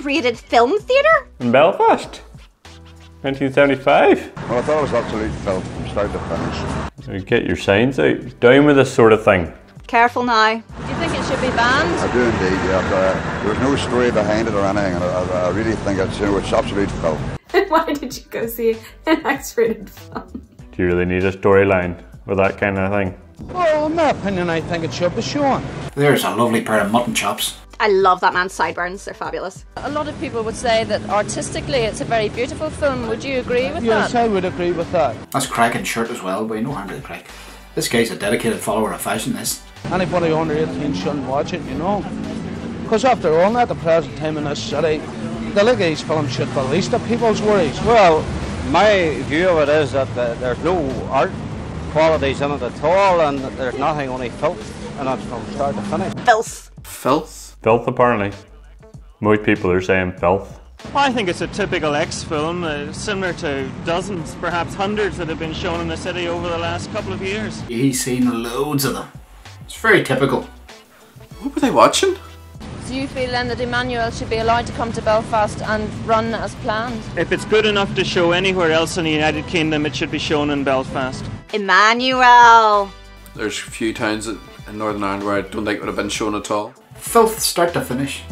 dedicated film theatre? In Belfast? 1975? Well, I thought it was absolute filth from start to finish. You get your signs out. Down with this sort of thing. Careful now. Do you think it should be banned? I do indeed, yeah. But, uh, there's no story behind it or anything, and I, I really think it's, you know, it's absolute filth. Why did you go see an X-rated film? Do you really need a storyline with that kind of thing? Well, in my opinion, I think it should be shown. There's a lovely pair of mutton chops. I love that man's sideburns, they're fabulous. A lot of people would say that artistically it's a very beautiful film. Would you agree with Yes, that? Yes, I would agree with that. That's cracking shirt as well, but no harm to the crack. This guy's a dedicated follower of fashion, this. Anybody under 18 shouldn't watch it, you know. Because after all, at the present time in this city, the look of these films should release the people's worries. Well, my view of it is that uh, there's no art qualities in it at all, and there's nothing, only filth, and that's from start to finish. Filth. Filth? Filth, apparently. Most people are saying filth. I think it's a typical X film, uh, similar to dozens, perhaps hundreds that have been shown in the city over the last couple of years. He's seen loads of them. It's very typical. What were they watching? Do you feel then that Emmanuelle should be allowed to come to Belfast and run as planned? If it's good enough to show anywhere else in the United Kingdom, it should be shown in Belfast. Emmanuelle. There's a few towns in Northern Ireland where I don't think it would have been shown at all. Filth start to finish.